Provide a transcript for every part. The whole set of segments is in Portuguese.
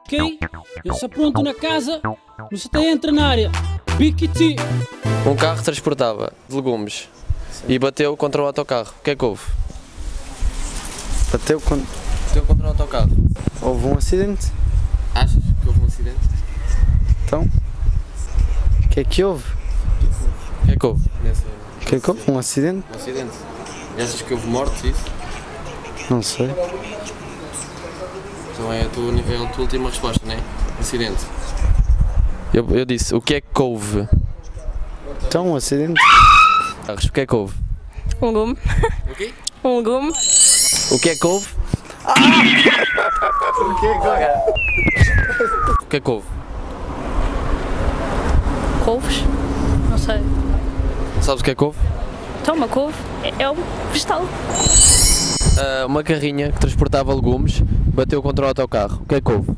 Ok? Eu se pronto na casa, você está entra na área. Biquiti. Um carro transportava legumes e bateu contra o autocarro. O que é que houve? Bateu quando Bateu contra o autocarro. houve um acidente. Achas que houve um acidente? Então, o que é que houve? O que é que houve? O que é que houve? Um acidente? um acidente. E achas que houve mortes isso? Não sei. Então é a tua, nível, a tua última resposta, não é? Acidente. Eu, eu disse, o que é que houve? Então, um acidente. Carros, o que é que houve? Um legume. O quê? Um legume. O que é que houve? O que é que houve? Couves. Não sei. Sabes o que é que houve? Toma, couve. É, é um vegetal. Ah, uma carrinha que transportava legumes bateu contra o autocarro. O que é que houve?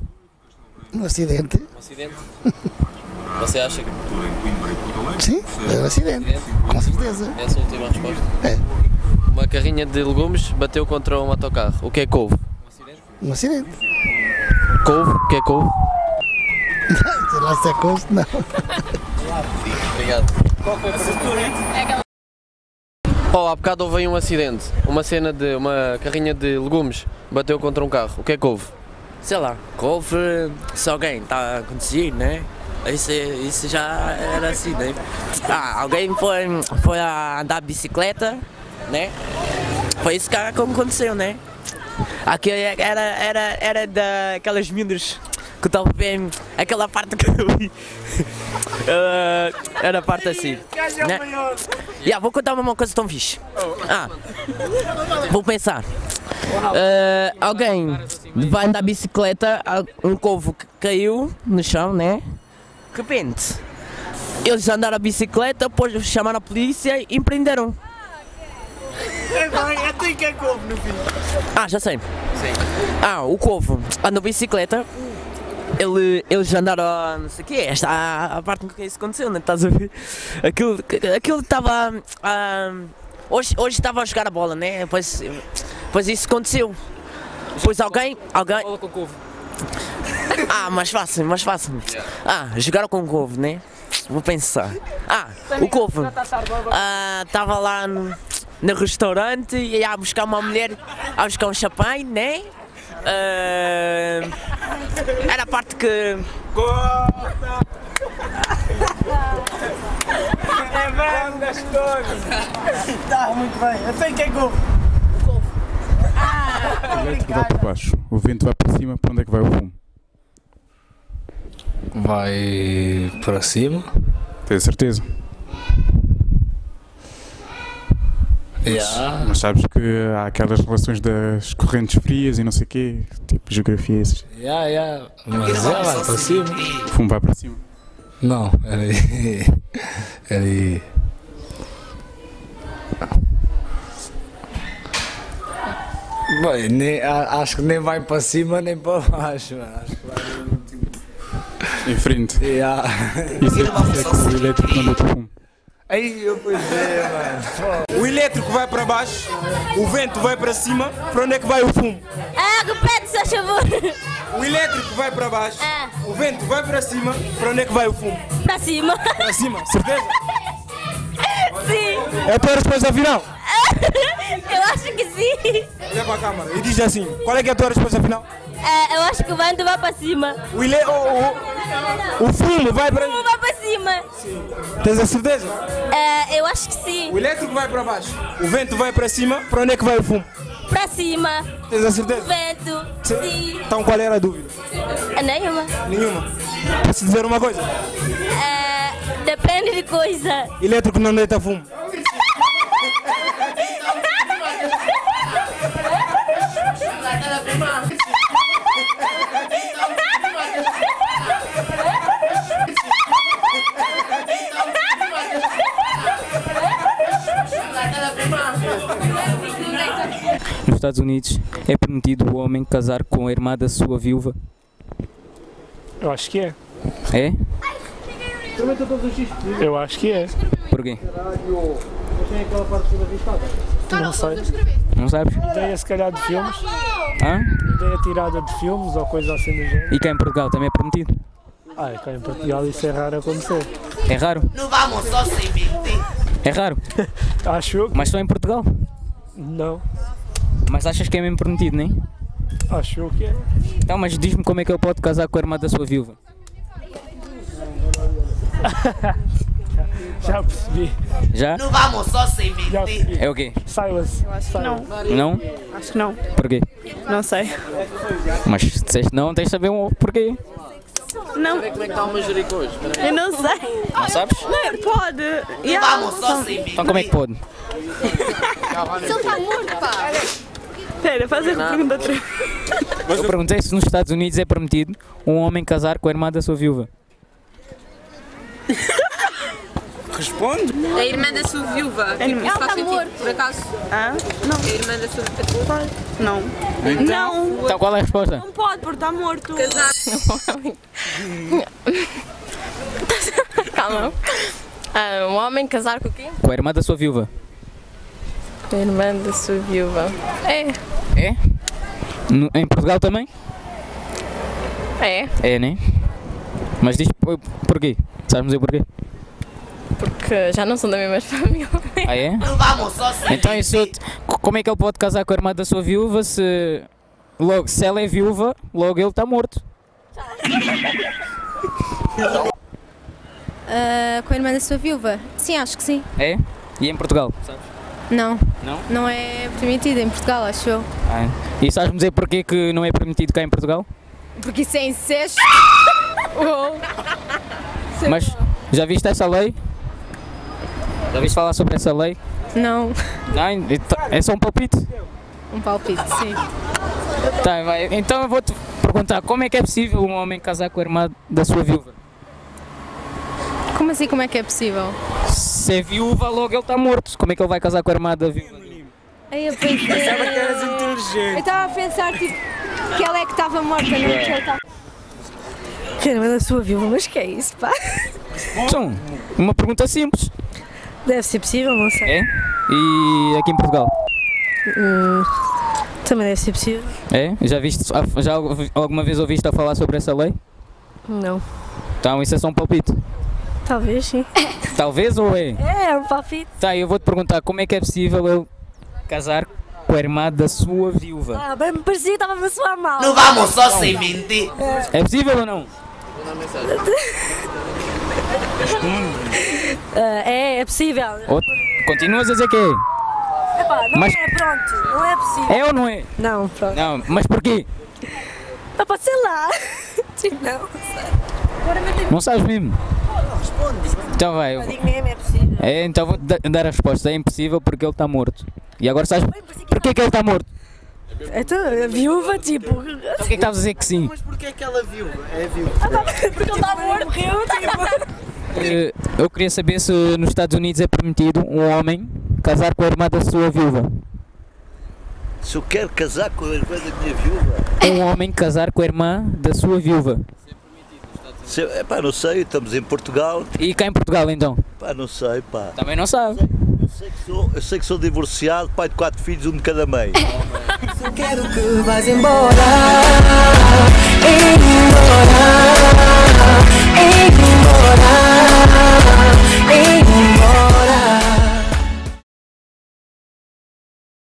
Um acidente? Um acidente. Você acha que Sim, é um acidente. Com certeza. é essa a última resposta? É. Uma carrinha de legumes bateu contra um autocarro. O que é que houve? Um acidente. Couve? O que é que houve? Sei lá se é coisa, não. Obrigado. Oh, há bocado houve aí um acidente. Uma cena de uma carrinha de legumes bateu contra um carro. O que é que houve? sei lá, couve se alguém está a conduzir, né? Isso, isso já era assim, né? Ah, alguém foi, foi a andar de bicicleta, né? Foi isso que aconteceu, né? Aqui era, era, era daquelas minas que vendo, aquela parte que eu vi. Eh, era a parte assim. Né? Yeah, vou contar uma coisa tão fixe. Ah, vou pensar. Eh, alguém vai andar bicicleta, um couve que caiu no chão, né? De repente, eles andaram a bicicleta, depois chamaram a polícia e prenderam. Ah, já sei. Ah, o couve andou bicicleta, ele, eles andaram a não sei o quê, esta a, a parte que isso aconteceu, não estás a ver? Aquilo aquilo estava. ah, hoje hoje estava a jogar a bola, né? Depois, depois isso aconteceu. Depois alguém. alguém Fala com o couve. ah, mais fácil, mais fácil. Ah, jogaram com o couve, né? Vou pensar. Ah, o couve estava lá no, no restaurante e ia buscar uma mulher, a buscar um champanhe, né? Ah, era a parte que. O elétrico vai para baixo, o vento vai para cima, para onde é que vai o fumo? Vai para cima. Tens certeza? Yeah. Mas sabes que há aquelas relações das correntes frias e não sei o quê, tipo geografia, esses. Yeah, yeah. Mas é, vai para cima. o fumo vai para cima. Não, era aí. Era aí. Bem, nem, a- acho que nem vai para cima nem para baixo. mano. Acho que vai. Em frente. Yeah. Isso é, isso é que o elétrico não deita fumo. Aí eu pois é, mano. O elétrico vai para baixo, o vento vai para cima, para onde é que vai o fumo? Ah, repete, se favor. O elétrico vai para baixo, Ah. o vento vai para cima, para onde é que vai o fumo? Para cima. Para cima, certeza? Sim. É a tua resposta final? Eu acho que sim. Olha para a câmara e diz assim, qual é é a tua resposta final? É, eu acho que o vento vai para cima. O, o, o, o fumo vai para... Como vai para cima? Tens a certeza? É, eu acho que sim. O elétrico vai para baixo, o vento vai para cima, para onde é que vai o fumo? Para cima. Tens a certeza? Vento. Sim. Então qual era a dúvida? É nenhuma. Nenhuma. Posso dizer uma coisa? É, depende de coisa. Elétrico não deita fumo. Estados Unidos é permitido o homem casar com a irmã da sua viúva? Eu acho que é. É? Eu acho que é. Por quê? Tem aquela parte toda riscada. Não sei. Não sabes? Ideia se calhar de filmes. Hã? Ideia tirada de filmes ou coisa assim do género. E cá em Portugal também é permitido? Ah, cá em Portugal isso é raro acontecer. É raro? Não vamos só sem mentir. É raro? Acho eu que Mas só em Portugal? não. Mas achas que é mesmo permitido, nem? Acho eu que é. Então, mas diz-me como é que ele pode casar com a irmã da sua viúva. Já percebi. Já? Não vamos só sem mentir. É o quê? Silence. Não, Não? acho que não. Porquê? Não sei. Mas se disseste não, tens de saber um porquê. Não, Como é que está o manjerico hoje? Eu não sei. Não sabes? Não, pode. Não vamos só sem mentir. Então como é que pode? Espera, faz a pergunta outra vez. Eu perguntei se nos Estados Unidos é permitido um homem casar com a irmã da sua viúva. Responde. A irmã da sua viúva. É Tipo, isso faz sentido, por acaso? Ah? Não. A irmã da sua Não. Não. Então qual é a resposta? Não pode, porque está morto. Casar. Calma. Ah, um homem casar com quem? Com a irmã da sua viúva. Com a irmã da sua viúva. É. É? No- em Portugal também? É, É, né? Mas diz por- porquê? Sabes dizer porquê? porque já não são da mesma família. Ah, é? Vamos só Então isso, como é que ele pode casar com a irmã da sua viúva se, logo, se ela é viúva, logo ele está morto? Ah, com a irmã da sua viúva? Sim, acho que sim. É? E em Portugal? Não, Não? não é permitido em Portugal, acho eu. Ah, é. E sabes-me dizer porquê que não é permitido cá em Portugal? Porque isso é incesto. Oh. Mas já viste essa lei? Já viste falar sobre essa lei? Não, Não, é só um palpite. um palpite, sim. Tá, vai. Então eu vou-te perguntar, como é que é possível um homem casar com a irmã da sua viúva? Como assim, como é que é possível? Se é viúva, logo ele está morto. Como é que ele vai casar com a irmã da viúva? Aí eu pensei... Pensava que eras Eu inteligente. estava a pensar, tipo, que ela é que estava morta, não que ele estava... Que irmã da sua viúva, mas que é isso, pá? Então, uma pergunta simples. Deve ser possível, não sei. É? E aqui em Portugal? Hum, também deve ser possível. É? Já, viste, já alguma vez ouviste a falar sobre essa lei? Não. Então isso é só um palpite. Talvez, sim. Talvez ou é? É, é um palpite. Tá, eu vou-te perguntar como é que é possível eu casar com a irmã da sua viúva? Ah, bem me parecia que estava a soar mal. Não vamos só sem mentir. É possível ou não? Ah, é, é possível. Ou continuas a dizer que é? Epá, não Mas- é, pronto. Não é possível. É ou não é? Não, pronto. Não, mas porquê? Ah, pode ser lá. Tipo, não. Agora me Não sabes mesmo? Então vai. eu- digo mesmo, é possível. É, então da- dar a resposta. É impossível porque ele está morto. E agora sabes porquê que ele está morto? Então, a viúva, tipo. Então o que é que estavas a dizer que sim? Mas porquê é que ela viu? É viúva. Porque ele está morto. Morreu, tipo. Eh, Eu queria saber se nos Estados Unidos é permitido um homem casar com a irmã da sua viúva. Se eu quero casar com a irmã da minha viúva, Um homem casar com a irmã da sua viúva. Se eu, epá, não sei, estamos em Portugal, E cá em Portugal então? pá, não sei, pá. Também não sabe. Eu sei que sou, eu sei que sou divorciado, pai de quatro filhos, um de cada mãe. Quero que vás embora. Embora. Embora. Embora.